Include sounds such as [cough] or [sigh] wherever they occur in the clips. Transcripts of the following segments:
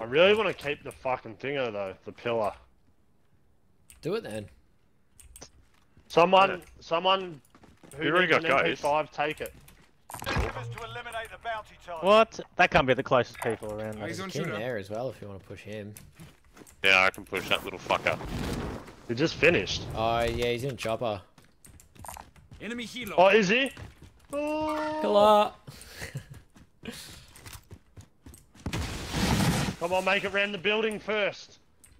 I really want to keep the fucking thinger though, the pillar. Do it then. Someone, Yeah. someone who You already got an ghost. MP5, take it. To eliminate the bounty target. What? That can't be the closest people around. Oh, there. he's on King shooter. there as well if you want to push him. Yeah, I can push that little fucker. We just finished. Oh yeah, he's in chopper. Enemy helo. Oh, is he? Oh, Hello. [laughs] come on, make it round the building first.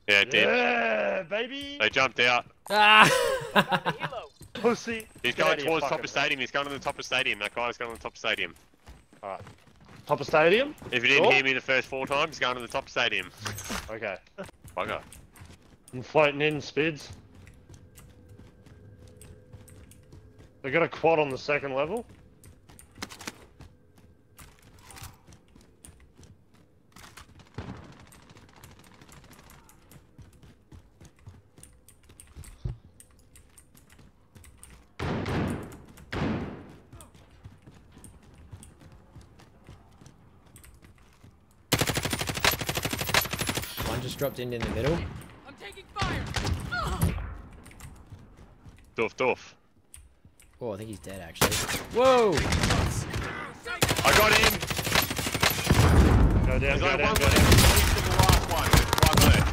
Yeah, it did. Yeah, baby. They jumped out. ah! [laughs] Pussy. He's Get going out of here, towards top of stadium. He's going to the top of stadium. That guy's going to the top of stadium. All right. Top of stadium? If you didn't Sure. hear me the first four times, he's going to the top of stadium. Okay. Bugger. I'm floating in, Spids. They got a quad on the second level. Just dropped in in the middle. I'm taking fire. Doof doof. Oh, I think he's dead actually. Whoa! I got him. Go down, There's go down, go down. He's to the last one. One left.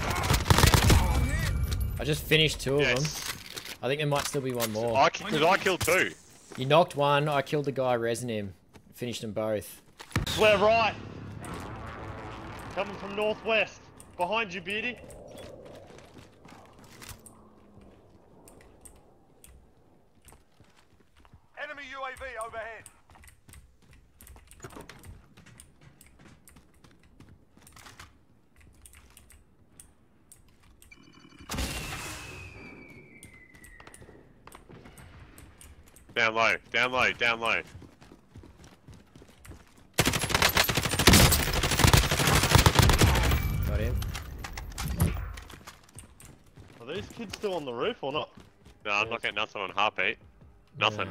I just finished two of Yes. them. I think there might still be one more. I because I killed two. You knocked one. I killed the guy resing him. Finished them both. Swear right. Coming from northwest. Behind you, Beardy. Enemy UAV overhead. Down low. Down low. Down low. Are these kids still on the roof or not? No, I'm not getting nothing on heartbeat. Nothing.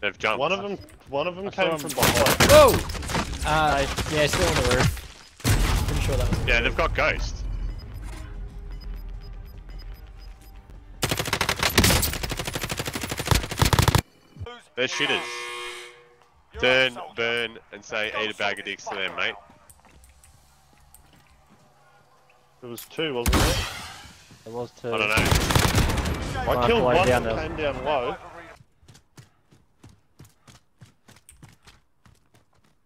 They've jumped. One of them, one of them I came from behind. Whoa! Uh, yeah, still on the roof. Pretty sure that was. Yeah, they've got ghosts. They're shitters. round. Turn, burn, and say eat a bag of dicks to them, mate. There was two, wasn't there? There was two. I don't know. I Mark killed one down that came down low.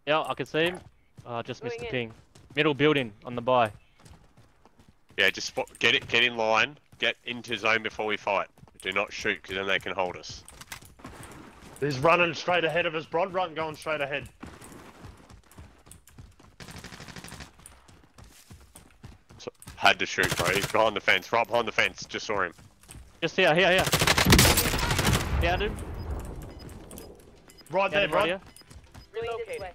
Yeah, I can see him. I just missed the in. ping. Middle building on the buy. Yeah, just spot, get it, get in line, get into zone before we fight. Do not shoot, because then they can hold us. He's running straight ahead of us, Brod. Run, going straight ahead. Had to shoot, bro. He's behind the fence, right behind the fence. Just saw him. Just here, here, here. Yeah, dude. Right Yeah, there, dude, right Brod. here. Relocated.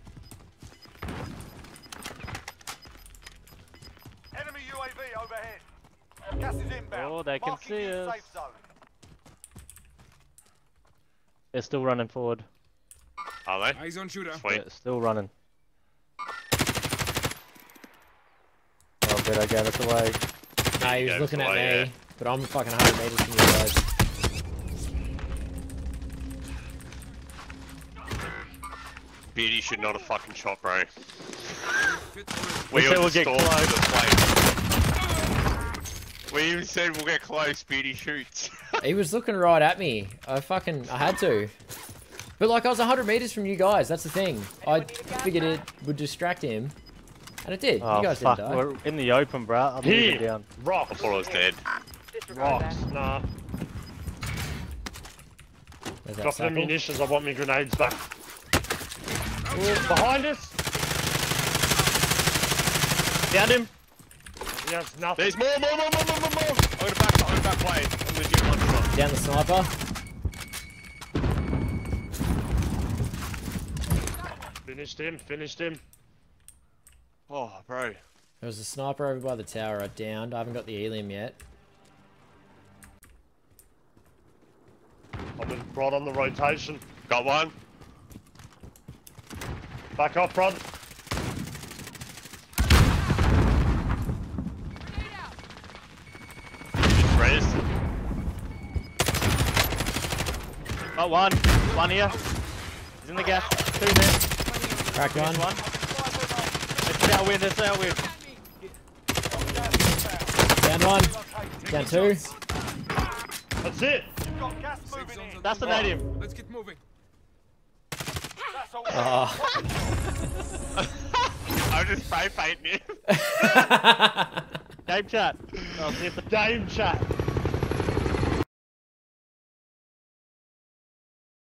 Enemy UAV overhead. Gas is inbound. Oh, they can Marking see us. safe zone. They're still running forward. Are they? Eyes on shooter. Sweet. Yeah, still running. But I gave us away. Nah, he was Yeah, looking at me, yeah. but I'm fucking 100 meters from you guys. Beardy should not have fucking shot, bro. We We said we'll get stall close. the plate. We even said we'll get close, Beardy shoots. [laughs] He was looking right at me. I fucking, I had to. But like, I was 100 meters from you guys. That's the thing. I Anyone need a gas figured it would distract him, and it did. Oh, you guys fuck. didn't die. We're in the open, bruh. I'm moving Here. down. I Rocks. thought I was dead. Disregard Rocks. that. Nah. Where's that Drop the munitions. I want my grenades back. Behind us. Downed him. Yes, nothing. There's more, more, more, more, more, more, more. I'm gonna back, I'm gonna back play. I'm gonna do one shot. Down the sniper. Finished him. Finished him. Oh, bro. There was a sniper over by the tower. I downed. I haven't got the helium yet. I've been brought on the rotation. Got one. Back off, Rod. Raised. Got one. One here. He's in the gap. Two there. Crack one. one. It's our win. It's our win. Down one. Down two. That's it. That's the got gas Safe moving zone's in. Assassinate him. Let's get moving. Oh. [laughs] I'm just spray painting him. Game chat. I'll see if the Game chat.